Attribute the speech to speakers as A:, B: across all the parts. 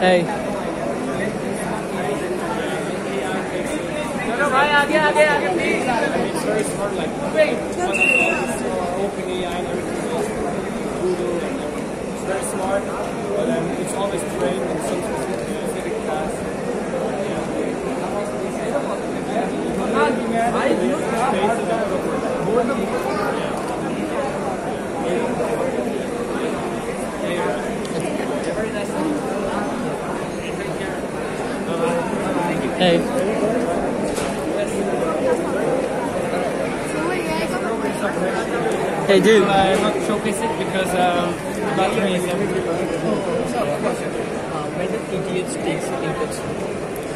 A: Hey.
B: Everything else, Google and everything. It's very smart, but um, it's always trained in some specific task.
A: Hey. Hey, dude.
B: Uh, not showcase it because um, the battery is empty.
C: when the ETH takes inputs,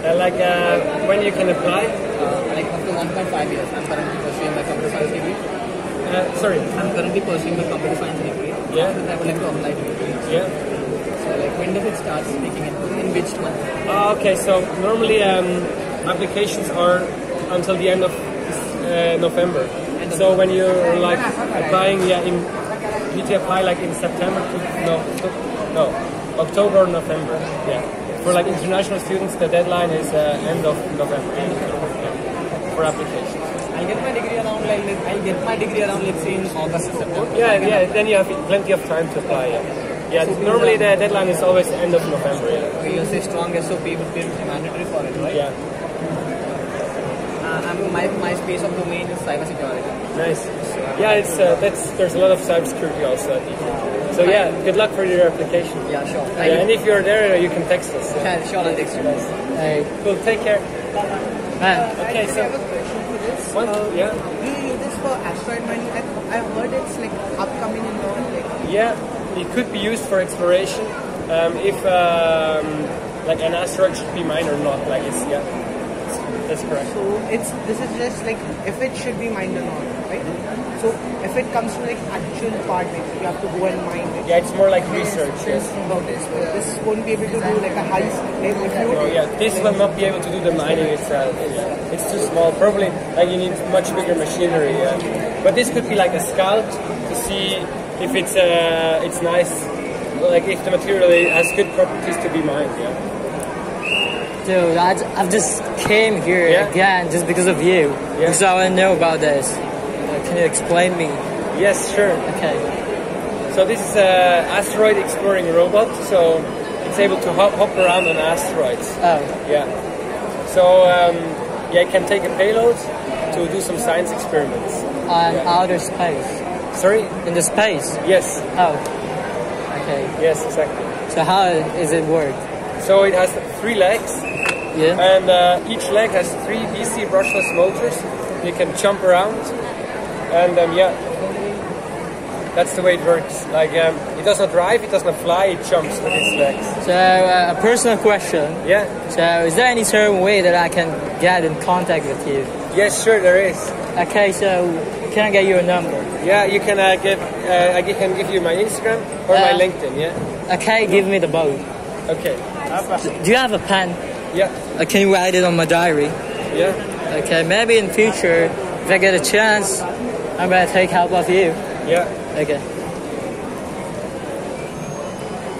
B: Uh, like uh, when you can apply.
C: uh, like after 1.5 years, I'm currently pursuing my computer science degree.
B: Uh, sorry.
C: I'm currently pursuing my computer science degree.
B: Yeah.
C: After I would like to apply to it.
B: Yeah.
C: So like when does it start taking input? In which month?
B: Ah, okay, so normally um, applications are until the end of uh, November. So when you're like applying, yeah, in, you need to apply like in September to no, no, October or November. Yeah, for like international students, the deadline is uh, end of November yeah, for applications.
C: I'll get my degree around like I'll get my degree around let's say in August September.
B: Yeah, yeah. Then you have plenty of time to apply. Yeah, yeah. Normally the deadline is always end of November. Yeah.
C: Okay, you say strong SOP would be mandatory for it, right?
B: Yeah.
C: Uh, I mean, my, my space of domain is cybersecurity.
B: Nice. Yeah, it's uh, that's there's a lot of cybersecurity also. at ETH. So yeah, good luck for your application.
C: Yeah, sure.
B: Yeah, and if you're there, you can text us.
C: Yeah, sure, I'll text you. Guys.
A: Hey.
B: Cool. Take care.
A: Man.
B: Okay, so what? Yeah,
D: You use this for asteroid mining. I, I heard it's like upcoming and all. Like,
B: yeah. It could be used for exploration. Um, if um, like an asteroid should be mined or not. Like it's yeah, that's correct.
D: so it's this is just like if it should be mined or not, right? So if it comes to like actual part, like you have to go and mine it.
B: Yeah, it's more like research. Yes.
D: About this, this won't be able to do like a high. You
B: Oh yeah, this will not be able to do the mining itself. Yeah. It's too small. Probably like you need much bigger machinery. Yeah. But this could be like a scout to see if it's uh, it's nice, like if the material has good properties to be mined. Yeah.
A: Dude, I've just came here
B: Yeah?
A: again just because of you.
B: Yeah.
A: Because I want to know about this. Can you explain me?
B: Yes, sure.
A: Okay.
B: So this is a asteroid exploring robot. So it's able to hop, hop around on asteroids.
A: Oh,
B: Yeah. So um, yeah, it can take a payload to do some science experiments.
A: on
B: Yeah.
A: outer space.
B: Sorry.
A: In the space.
B: Yes.
A: Oh. Okay.
B: Yes, exactly.
A: So how is it work?
B: So it has three legs,
A: Yeah.
B: and uh, each leg has three DC brushless motors. You can jump around, and um, yeah, that's the way it works. Like um, it does not drive, it does not fly, it jumps with its legs.
A: So uh, a personal question.
B: Yeah.
A: So is there any certain way that I can get in contact with you?
B: Yes, sure, there is.
A: Okay, so can I get your number?
B: Yeah, you can uh, give. Uh, I can give you my Instagram or my
A: Uh,
B: LinkedIn. Yeah.
A: Okay, give me the both.
B: Okay.
A: Do you have a pen?
B: Yeah.
A: Uh, can you write it on my diary?
B: Yeah.
A: Okay, maybe in future, if I get a chance, I'm gonna take help of you.
B: Yeah.
A: Okay.